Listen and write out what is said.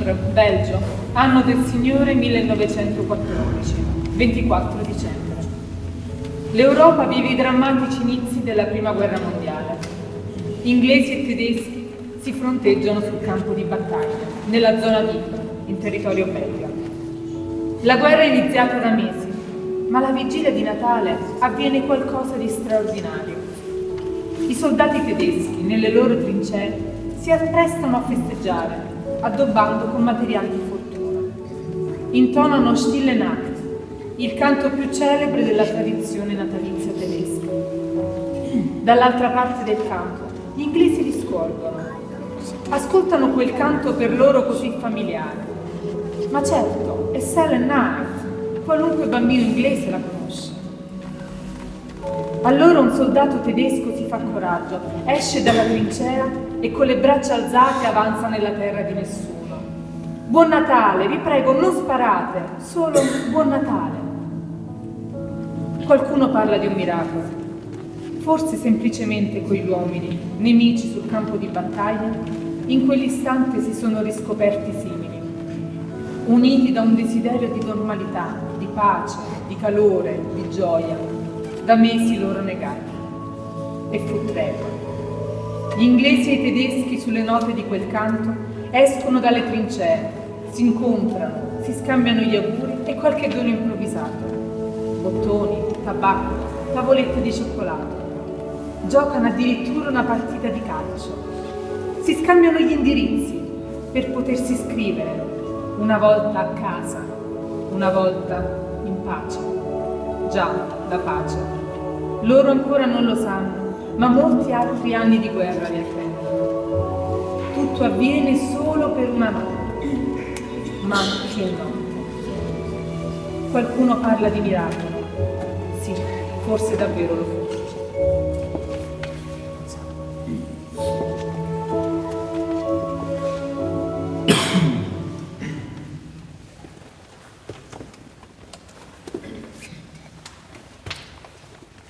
Ypres, Belgio, anno del Signore 1914, 24 dicembre. L'Europa vive i drammatici inizi della Prima Guerra Mondiale. Inglesi e tedeschi si fronteggiano sul campo di battaglia, nella zona Ypres, in territorio belga. La guerra è iniziata da mesi, ma la vigilia di Natale avviene qualcosa di straordinario. I soldati tedeschi, nelle loro trincee, si apprestano a festeggiare, addobbando con materiali di fortuna. Intonano Stille Nacht, il canto più celebre della tradizione natalizia tedesca. Dall'altra parte del campo, gli inglesi li scorgono. Ascoltano quel canto per loro così familiare. Ma certo, è Silent Night, qualunque bambino inglese la conosce. Allora un soldato tedesco si fa coraggio, esce dalla trincea e con le braccia alzate avanza nella terra di nessuno. Buon Natale, vi prego, non sparate, solo buon Natale. Qualcuno parla di un miracolo. Forse semplicemente quegli uomini, nemici sul campo di battaglia, in quell'istante si sono riscoperti simili, uniti da un desiderio di normalità, di pace, di calore, di gioia, da mesi loro negati. E fu tregua. Gli inglesi e i tedeschi sulle note di quel canto escono dalle trincee, si incontrano, si scambiano gli auguri e qualche dono improvvisato. Bottoni, tabacco, tavolette di cioccolato. Giocano addirittura una partita di calcio. Si scambiano gli indirizzi per potersi scrivere, una volta a casa, una volta in pace. Già, la pace. Loro ancora non lo sanno, ma molti altri anni di guerra li attendono. Tutto avviene solo per una notte. Ma che notte? Qualcuno parla di miracolo. Sì, forse davvero lo fu.